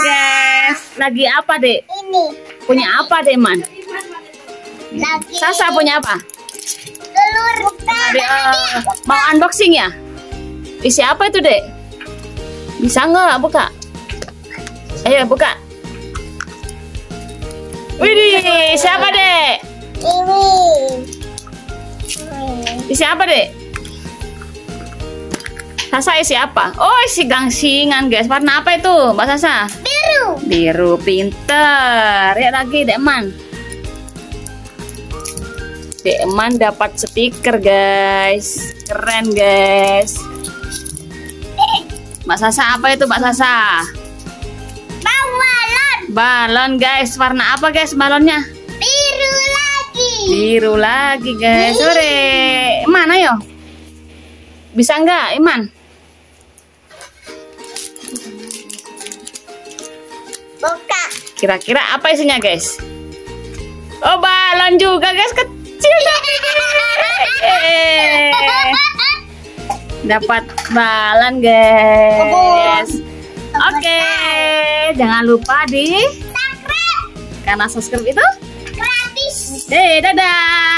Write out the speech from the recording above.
guys. Lagi apa, Dek? Ini Punya apa, Dek, Man? lagi Sasa punya apa? telur. Eh, mau unboxing ya? Isi apa itu, Dek? Bisa nggak buka? Ayo, buka. Widih, siapa, Dek? Ini. Isi apa, Dek? Sasa isi apa? Oh, isi gangsingan, guys. Warna apa itu, Mbak Sasa? Biru. Biru pinter. Ya lagi, Dekman. Dekman dapat speaker, guys. Keren, guys. Mbak Sasa apa itu, Mbak Sasa? Bawalan. Balon, guys. Warna apa, guys, balonnya? Biru lagi. Biru lagi, guys. Sore. Mana yo? Bisa nggak, Iman? Kira-kira apa isinya, guys? Oh, balon juga, guys. Kecil tapi Yeay. Dapat balon, guys. Oke, jangan lupa di Subscribe. karena subscribe itu. Gratis. Eh, dadah. Dadah.